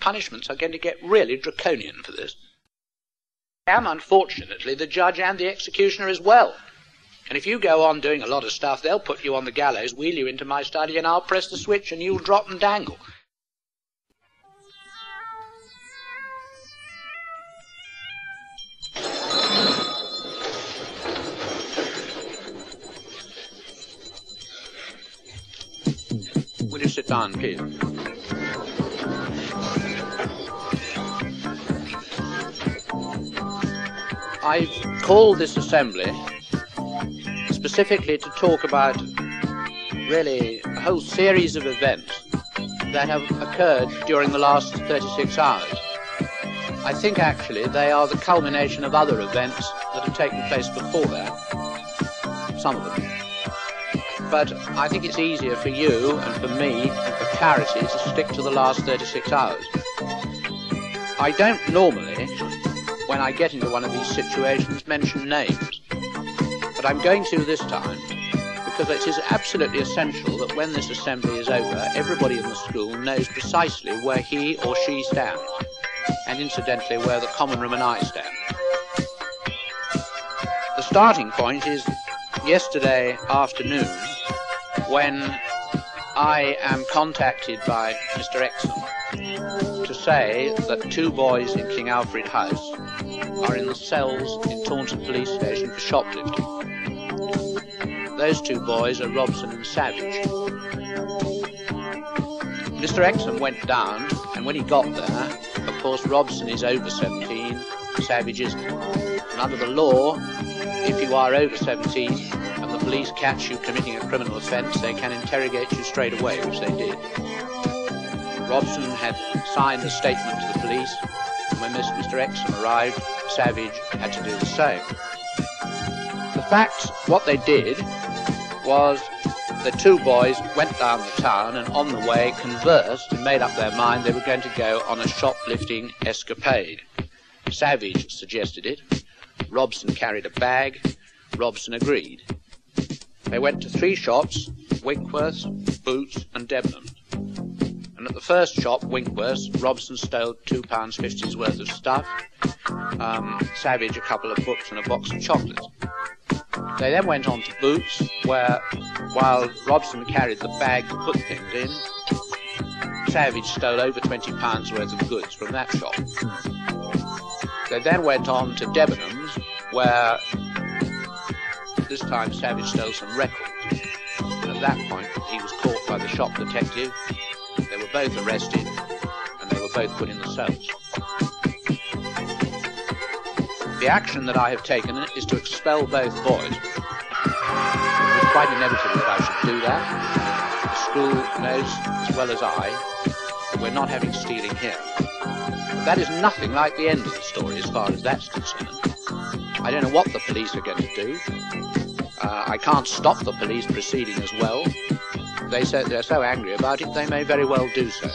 punishments are going to get really draconian for this. I am unfortunately the judge and the executioner as well. And if you go on doing a lot of stuff, they'll put you on the gallows, wheel you into my study, and I'll press the switch and you'll drop and dangle. Will you sit down, please? I've called this assembly specifically to talk about really a whole series of events that have occurred during the last 36 hours. I think actually they are the culmination of other events that have taken place before that, some of them. But I think it's easier for you and for me and for clarity to stick to the last 36 hours. I don't normally, when I get into one of these situations, mention names. But I'm going to this time because it is absolutely essential that when this assembly is over, everybody in the school knows precisely where he or she stands, and incidentally where the common room and I stand. The starting point is yesterday afternoon when I am contacted by Mr. Exon to say that two boys in King Alfred House are in the cells in Taunton Police Station for shoplifting. Those two boys are Robson and Savage. Mr. Exon went down, and when he got there, of course, Robson is over 17, Savage isn't. And under the law, if you are over 17 and the police catch you committing a criminal offence, they can interrogate you straight away, which they did. Robson had signed a statement to the police, and when Mr. Exon arrived, Savage had to do the same. The fact what they did was the two boys went down the town and on the way conversed and made up their mind they were going to go on a shoplifting escapade. Savage suggested it. Robson carried a bag. Robson agreed. They went to three shops, Winkworth's, Boots and Debenhams. And at the first shop, Winkworth's, Robson stole two pounds fifty's worth of stuff. Um, Savage a couple of books and a box of chocolates. They then went on to Boots, where, while Robson carried the bag to put things in, Savage stole over £20 worth of goods from that shop. They then went on to Debenhams, where this time Savage stole some records. And at that point, he was caught by the shop detective. Both arrested, and they were both put in the cells. The action that I have taken is to expel both boys. It was quite inevitable that I should do that. The school knows as well as I that we're not having stealing here. That is nothing like the end of the story as far as that's concerned. I don't know what the police are going to do. Uh, I can't stop the police proceeding as well. They say they're so angry about it, they may very well do so.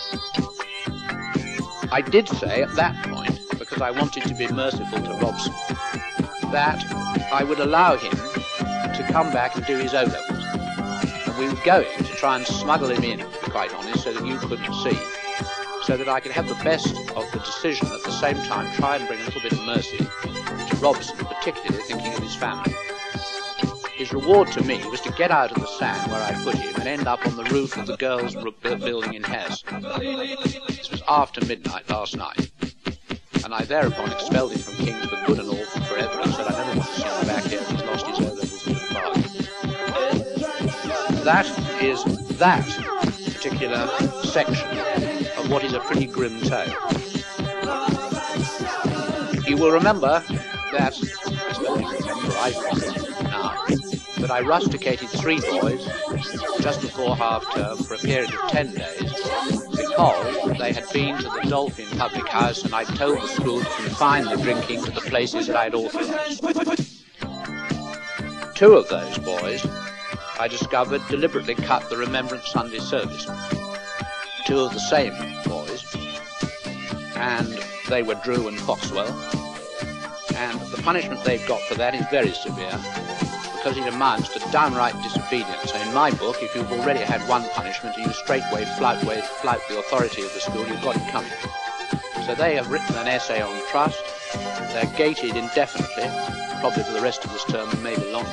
I did say at that point because I wanted to be merciful to Robson, that I would allow him to come back and do his O levels. And we were going to try and smuggle him in, to be quite honest, so that you couldn't see, so that I could have the best of the decision at the same time try and bring a little bit of mercy to Robson, particularly thinking of his family. His reward to me was to get out of the sand where I put him and end up on the roof of the girls' building in Hesse. This was after midnight last night and I thereupon expelled him from King's for good and all for forever and said I never want to see him back here he's lost his O-levels in the That is that particular section of what is a pretty grim tale. You will remember that, I suppose you remember, I now, that I rusticated three boys just before half term for a period of ten days because they had been to the Dolphin public house and I'd told the school to confine the drinking to the places that I'd authorised. Two of those boys, I discovered, deliberately cut the Remembrance Sunday service. Two of the same boys, and they were Drew and Foxwell, and the punishment they've got for that is very severe because it amounts to downright disobedience. So in my book, if you've already had one punishment and you straightway flout, flout the authority of the school, you've got it coming. So they have written an essay on trust. They're gated indefinitely, probably for the rest of this term and maybe longer.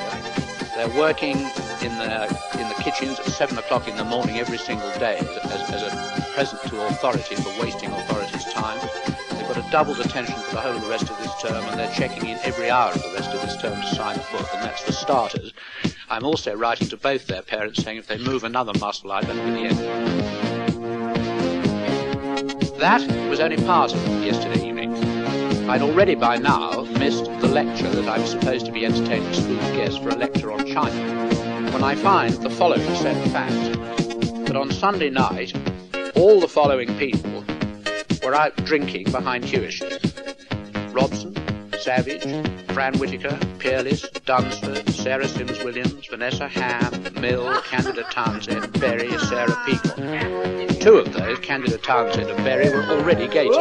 They're working in the in the kitchens at seven o'clock in the morning every single day as, as a present to authority for wasting authority's time. Got a double detention for the whole of the rest of this term, and they're checking in every hour of the rest of this term to sign a book, and that's for starters. I'm also writing to both their parents saying if they move another muscle, I better be end. That was only part of yesterday evening. I'd already by now missed the lecture that I was supposed to be entertaining school guests for a lecture on China, when I find the following set of facts. That on Sunday night, all the following people were out drinking behind Hewish's. Robson, Savage, Fran Whitaker, Peerless, Dunsford, Sarah Sims Williams, Vanessa Ham, Mill, Candida Townsend, Berry, Sarah Peacock. Two of those, Candida Townsend and Berry, were already gated.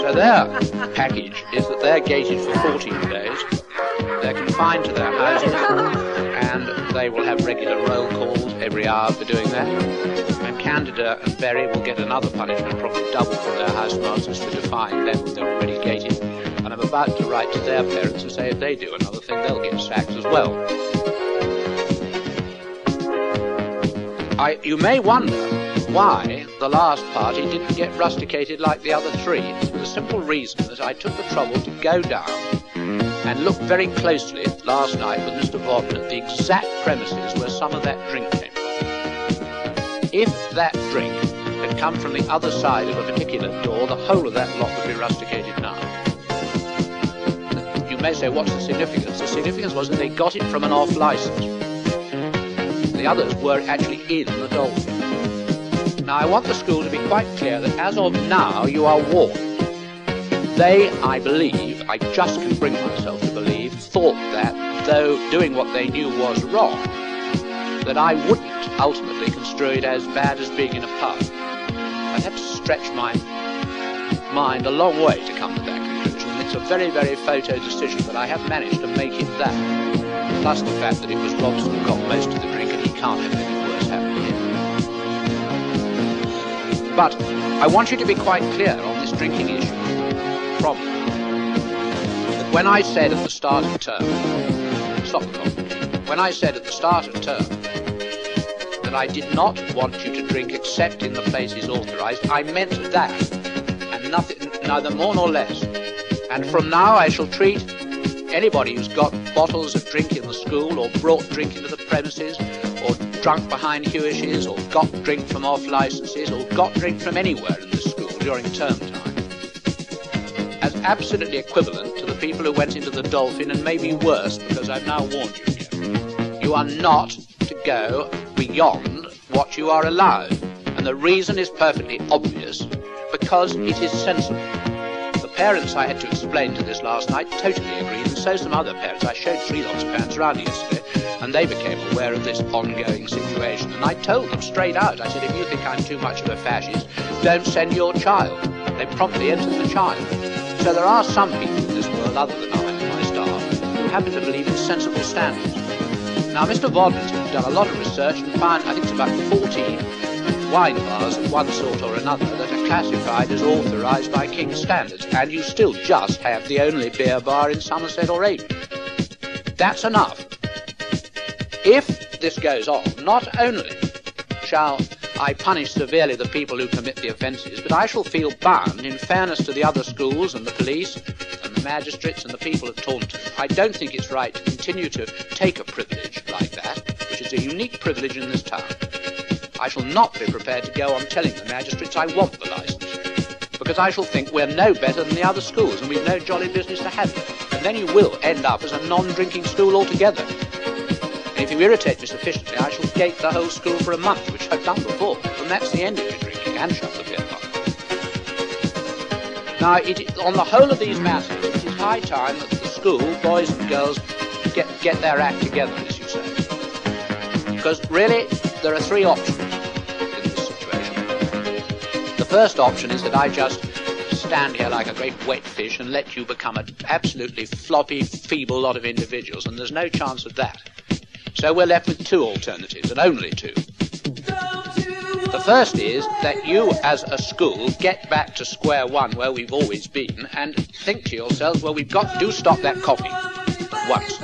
So their package is that they're gated for 14 days, they're confined to their houses, and they will have regular roll calls every hour for doing that. And Candida and Berry will get another punishment, probably double from their housemasters for defying them they're already gated. And I'm about to write to their parents and say if they do another thing, they'll get sacked as well. I, you may wonder why the last party didn't get rusticated like the other three. It's for the simple reason that I took the trouble to go down and look very closely last night with Mr. Vodden at the exact premises where some of that drink came from. If that drink had come from the other side of a particular door, the whole of that lot would be rusticated now. You may say, what's the significance? The significance was that they got it from an off license. The others were actually in the dolphin. Now, I want the school to be quite clear that as of now, you are warned. They, I believe, I just can bring myself to believe, thought that, though doing what they knew was wrong, that I wouldn't ultimately construe it as bad as being in a pub. I'd have to stretch my mind a long way to come to that conclusion. It's a very, very photo decision, but I have managed to make it that. Plus the fact that it was Robson who got most of the drink and he can't have anything worse happen here. But I want you to be quite clear on this drinking issue. Problem. When I said at the start of term, stop the. When I said at the start of term that I did not want you to drink except in the places authorised, I meant that, and nothing, neither more nor less. And from now I shall treat anybody who's got bottles of drink in the school or brought drink into the premises or drunk behind Hewish's or got drink from off licenses or got drink from anywhere in the school during term time as absolutely equivalent people who went into the Dolphin and maybe worse because I've now warned you again. You are not to go beyond what you are allowed. And the reason is perfectly obvious because it is sensible. The parents I had to explain to this last night totally agreed, and so some other parents. I showed three lots of parents around yesterday, and they became aware of this ongoing situation. And I told them straight out, I said, if you think I'm too much of a fascist, don't send your child. They promptly entered the child. So there are some people in this world, other than I and my staff, who happen to believe in sensible standards. Now, Mr. Vodden's done a lot of research and found, I think it's about 14 wine bars of one sort or another that are classified as authorised by King's standards, and you still just have the only beer bar in Somerset or Avon. That's enough. If this goes on, not only shall I punish severely the people who commit the offences, but I shall feel bound, in fairness to the other schools and the police magistrates and the people of Taunton. I don't think it's right to continue to take a privilege like that, which is a unique privilege in this town. I shall not be prepared to go on telling the magistrates I want the licence, because I shall think we're no better than the other schools and we've no jolly business to have. And then you will end up as a non-drinking school altogether. And if you irritate me sufficiently, I shall gate the whole school for a month, which I've done before, and that's the end of your drinking, and shut the beer parlour. Now, it, on the whole of these matters, high time that the school, boys and girls, get, get their act together, as you say. Because really, there are three options in this situation. The first option is that I just stand here like a great wet fish and let you become an absolutely floppy, feeble lot of individuals, and there's no chance of that. So we're left with two alternatives, and only two. The first is that you, as a school, get back to square one where we've always been and think to yourselves, well, we've got to stop that coffee once.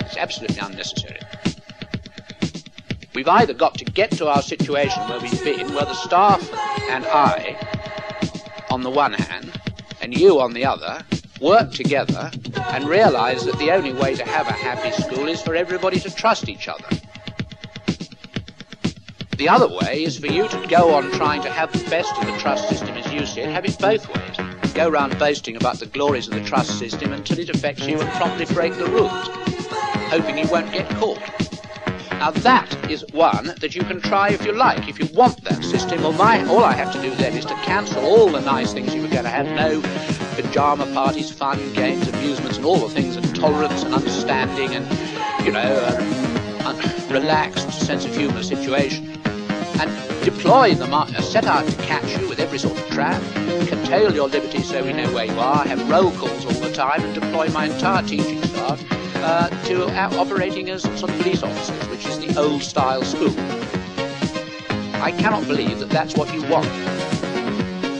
It's absolutely unnecessary. We've either got to get to our situation where we've been, where the staff and I, on the one hand, and you on the other, work together and realize that the only way to have a happy school is for everybody to trust each other. The other way is for you to go on trying to have the best of the trust system as you see it, have it both ways. Go round boasting about the glories of the trust system until it affects you and promptly break the rules, hoping you won't get caught. Now that is one that you can try if you like. If you want that system, well, my, all I have to do then is to cancel all the nice things you were going to have. No pajama parties, fun, games, amusements, and all the things, and tolerance and understanding and, you know, a, a relaxed sense of humour situation and deploy the uh, set out to catch you with every sort of trap, curtail your liberty so we know where you are, have roll calls all the time, and deploy my entire teaching staff uh, to operating as sort of police officers, which is the old style school. I cannot believe that that's what you want.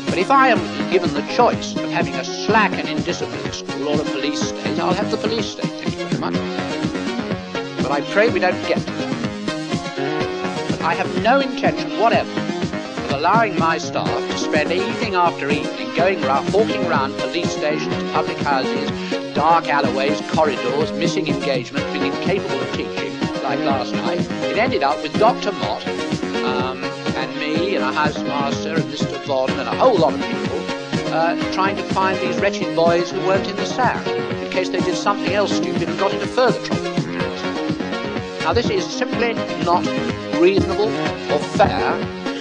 But if I am given the choice of having a slack and indisciplined school or a police state, I'll have the police state, thank you very much. But I pray we don't get to that. I have no intention whatever of allowing my staff to spend evening after evening going round, hawking round police stations, public houses, dark alleyways, corridors, missing engagements, being incapable of teaching, like last night. It ended up with Dr. Mott um, and me and a housemaster and Mr. Vaughan and a whole lot of people uh, trying to find these wretched boys who weren't in the sound in case they did something else stupid and got into further trouble. Now this is simply not reasonable or fair,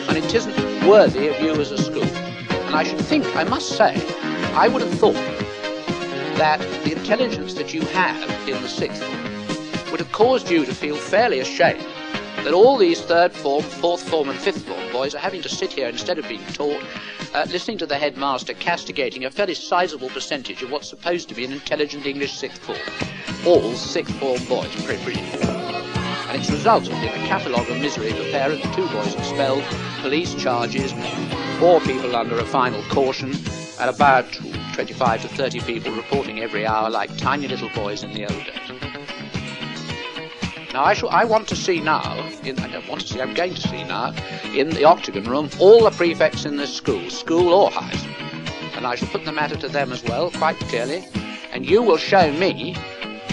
and it isn't worthy of you as a school. And I should think, I must say, I would have thought that the intelligence that you have in the sixth would have caused you to feel fairly ashamed that all these third form, fourth form, and fifth form boys are having to sit here instead of being taught, uh, listening to the headmaster castigating a fairly sizable percentage of what's supposed to be an intelligent English sixth form. All sixth form boys, pretty, pretty and it's resulted in a catalogue of misery for parents, two boys expelled, police charges, four people under a final caution, and about 25 to 30 people reporting every hour like tiny little boys in the old days. Now, I, shall, I want to see now, in, I don't want to see, I'm going to see now, in the octagon room, all the prefects in this school, school or high. And I shall put the matter to them as well, quite clearly. And you will show me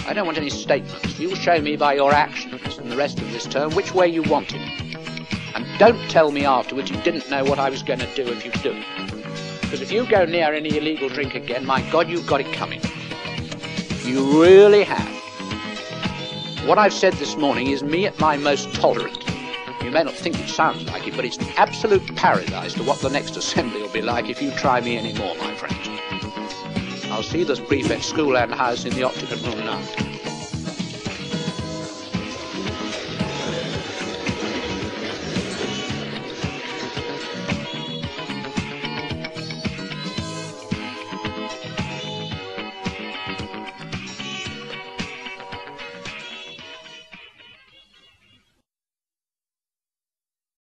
I don't want any statements. You show me by your actions in the rest of this term which way you want it. And don't tell me afterwards you didn't know what I was going to do if you do. Because if you go near any illegal drink again, my God, you've got it coming. You really have. What I've said this morning is me at my most tolerant. You may not think it sounds like it, but it's absolute paradise to what the next assembly will be like if you try me any more. I'll see this at school and house in the octagon room now.